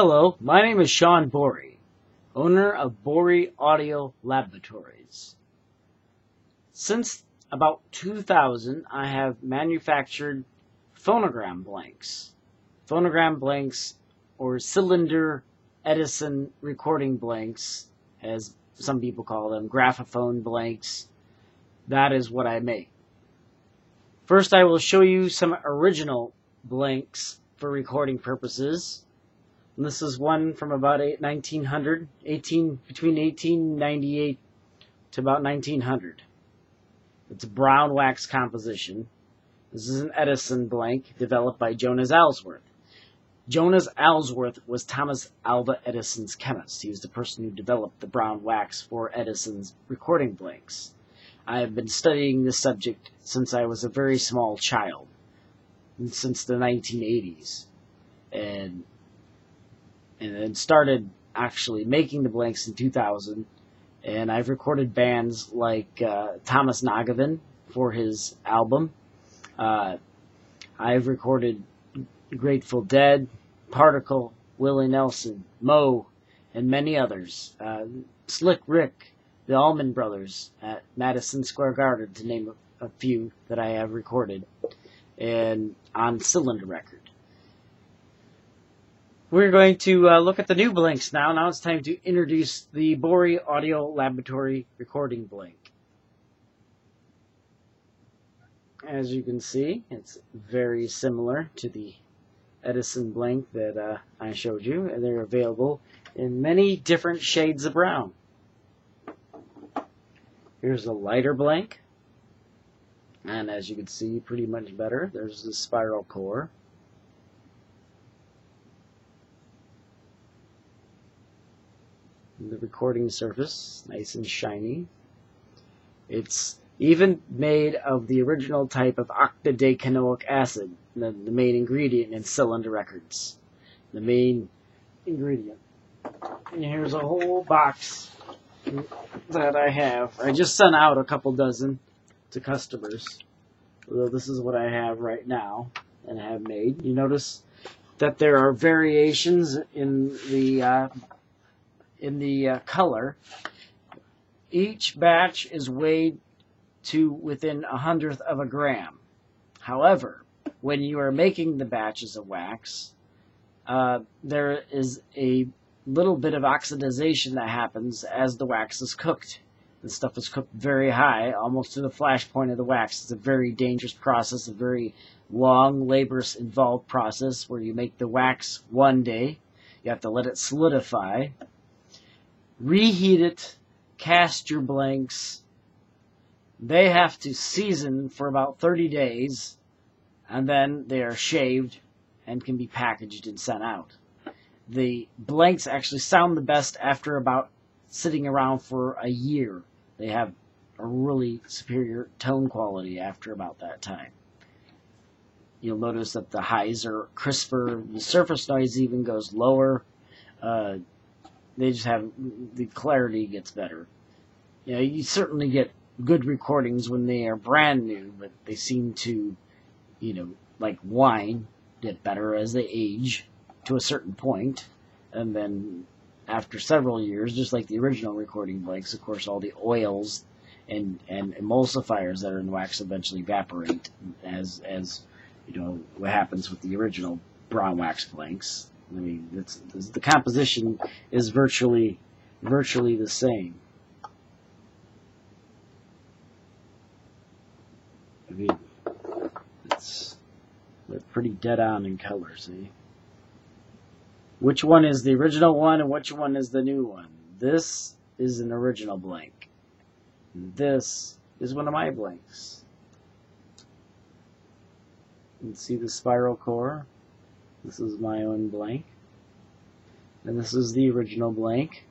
Hello, my name is Shawn Borri, owner of Borri Audio Laboratories. Since about 2000, I have manufactured phonogram blanks. Phonogram blanks or cylinder Edison recording blanks, as some people call them, graphophone blanks. That is what I make. First, I will show you some original blanks for recording purposes. And this is one from about 1900, 18, between 1898 to about 1900. It's a brown wax composition. This is an Edison blank developed by Jonas Aylsworth. Jonas Aylsworth was Thomas Alva Edison's chemist. He was the person who developed the brown wax for Edison's recording blanks. I have been studying this subject since I was a very small child, since the 1980s, and and then started actually making the blanks in 2000. And I've recorded bands like uh, Thomas Negovan for his album. Uh, I've recorded Grateful Dead, Particle, Willie Nelson, Moe, and many others. Uh, Slick Rick, the Allman Brothers at Madison Square Garden, to name a, a few that I have recorded, and on cylinder record. We're going to uh, look at the new blinks now. Now it's time to introduce the Borri Audio Laboratory recording blink. As you can see, it's very similar to the Edison blink that uh, I showed you, and they're available in many different shades of brown. Here's a lighter blink, and as you can see, pretty much better. There's the spiral core. The recording surface, nice and shiny. It's even made of the original type of octadecanoic acid, the, the main ingredient in cylinder records. The main ingredient. And here's a whole box that I have. I just sent out a couple dozen to customers. Although this is what I have right now and have made. You notice that there are variations in the uh, in the uh, color. Each batch is weighed to within a hundredth of a gram. However, when you are making the batches of wax, uh, there is a little bit of oxidization that happens as the wax is cooked. The stuff is cooked very high, almost to the flash point of the wax. It's a very dangerous process, a very long, laborious, involved process where you make the wax one day, you have to let it solidify, reheat it, cast your blanks, they have to season for about 30 days, and then they are shaved and can be packaged and sent out. The blanks actually sound the best after about sitting around for a year. They have a really superior tone quality after about that time. You'll notice that the highs are crisper, the surface noise even goes lower. Uh, they just have the clarity gets better. You know, you certainly get good recordings when they are brand new, but they seem to, you know, like wine, get better as they age to a certain point, and then after several years, just like the original recording blanks, of course, all the oils and and emulsifiers that are in wax eventually evaporate, as as you know what happens with the original brown wax blanks. I mean, the composition is virtually virtually the same. I mean, it's they're pretty dead on in color, see? Eh? Which one is the original one and which one is the new one? This is an original blank. This is one of my blanks. Can see the spiral core. This is my own blank. And this is the original blank.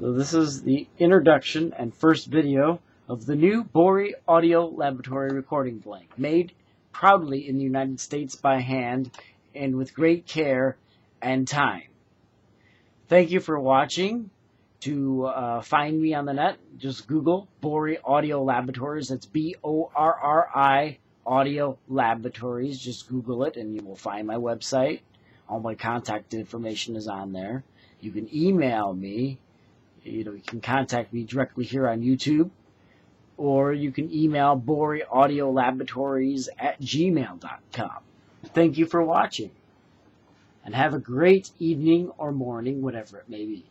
So this is the introduction and first video of the new Borri Audio Laboratory recording blank, made proudly in the United States by hand and with great care and time. Thank you for watching. To uh, find me on the net, just Google Borri Audio Laboratories. That's B O R R I Audio Laboratories. Just Google it and you will find my website. All my contact information is on there. You can email me. You know, you can contact me directly here on YouTube. Or you can email Borri Audio Laboratories at gmail.com. Thank you for watching. And have a great evening or morning, whatever it may be.